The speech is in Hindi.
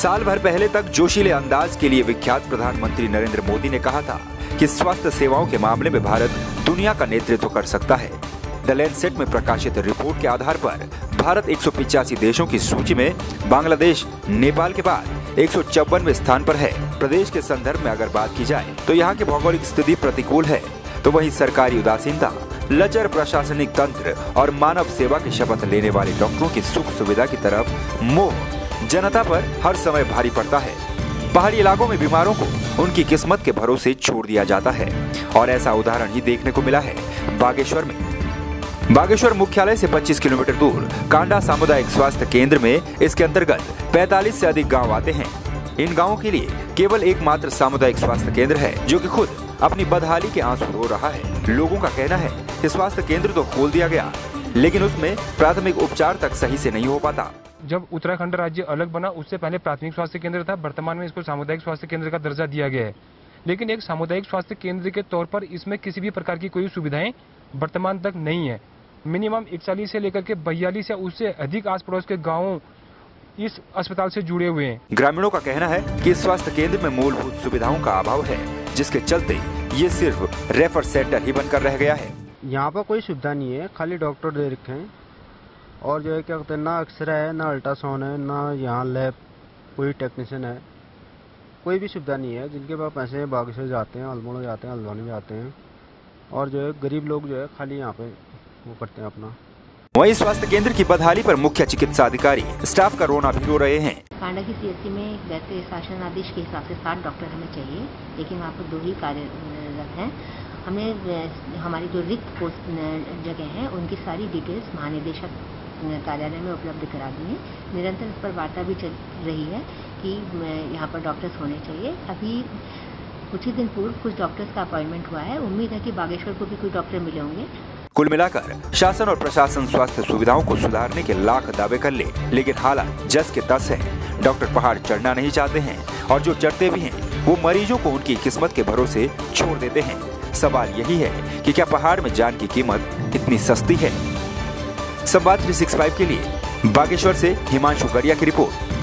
साल भर पहले तक जोशीले अंदाज के लिए विख्यात प्रधानमंत्री नरेंद्र मोदी ने कहा था कि स्वास्थ्य सेवाओं के मामले में भारत दुनिया का नेतृत्व कर सकता है। द लैंडसेट में प्रकाशित रिपोर्ट के आधार पर भारत एक देशों की सूची में बांग्लादेश, नेपाल के बाद एक स्थान पर है। प्रदेश के संदर्भ में अगर बात की जाए तो यहाँ की भौगोलिक स्थिति प्रतिकूल है। तो वहीं सरकारी उदासीनता, लचर प्रशासनिक तंत्र और मानव सेवा की शपथ लेने वाले डॉक्टरों की सुख सुविधा की तरफ़ मोह जनता पर हर समय भारी पड़ता है। पहाड़ी इलाकों में बीमारों को उनकी किस्मत के भरोसे छोड़ दिया जाता है। और ऐसा उदाहरण ही देखने को मिला है बागेश्वर में। बागेश्वर मुख्यालय से 25 किलोमीटर दूर कांडा सामुदायिक स्वास्थ्य केंद्र में इसके अंतर्गत 45 से अधिक गाँव आते हैं। इन गाँवों के लिए केवल एकमात्र सामुदायिक स्वास्थ्य केंद्र है, जो कि खुद अपनी बदहाली के आँसू रो रहा है। लोगों का कहना है कि स्वास्थ्य केंद्र तो खोल दिया गया, लेकिन उसमें प्राथमिक उपचार तक सही से नहीं हो पाता। जब उत्तराखंड राज्य अलग बना उससे पहले प्राथमिक स्वास्थ्य केंद्र था वर्तमान में इसको सामुदायिक स्वास्थ्य केंद्र का दर्जा दिया गया है। लेकिन एक सामुदायिक स्वास्थ्य केंद्र के तौर पर इसमें किसी भी प्रकार की कोई सुविधाएँ वर्तमान तक नहीं है। मिनिमम इकतालीस से लेकर के बयालीस या उससे अधिक आस पड़ोस के गाँव इस अस्पताल से जुड़े हुए हैं। ग्रामीणों का कहना है कि स्वास्थ्य केंद्र में मूलभूत सुविधाओं का अभाव है जिसके चलते ये सिर्फ़ रेफर सेंटर ही बनकर रह गया है। यहाँ पर कोई सुविधा नहीं है खाली डॉक्टर दे रखे हैं। और जो है क्या कहते हैं ना एक्सरे है ना अल्ट्रासाउंड है ना यहाँ लैब कोई टेक्नीशियन है। कोई भी सुविधा नहीं है जिनके पास पैसे बाग से जाते हैं अल्मोड़ा जाते हैं हल्द्वानी जाते हैं। और जो है गरीब लोग जो है खाली यहाँ पे वो करते हैं अपना। वहीं स्वास्थ्य केंद्र की बदहाली पर मुख्य चिकित्सा अधिकारी स्टाफ का रोना भी रो रहे हैं। कांडा की सीएससी में वैसे शासन आदेश के हिसाब से सात डॉक्टर हमें चाहिए लेकिन वहाँ पर दो ही कार्यरत हैं। हमें हमारी जो रिक्त पोस्ट जगह हैं उनकी सारी डिटेल्स महानिदेशक कार्यालय में उपलब्ध करा दी है। निरंतर इस पर वार्ता भी चल रही है कि यहाँ पर डॉक्टर्स होने चाहिए। अभी कुछ ही दिन पूर्व कुछ डॉक्टर्स का अपॉइंटमेंट हुआ है। उम्मीद है कि बागेश्वर को भी कुछ डॉक्टर मिले होंगे। कुल मिलाकर शासन और प्रशासन स्वास्थ्य सुविधाओं को सुधारने के लाख दावे कर ले, लेकिन हालात जस के तस है। डॉक्टर पहाड़ चढ़ना नहीं चाहते हैं, और जो चढ़ते भी हैं, वो मरीजों को उनकी किस्मत के भरोसे छोड़ देते हैं। सवाल यही है कि क्या पहाड़ में जान की कीमत इतनी सस्ती है? संवाद 365 के लिए बागेश्वर से हिमांशु गड़िया की रिपोर्ट।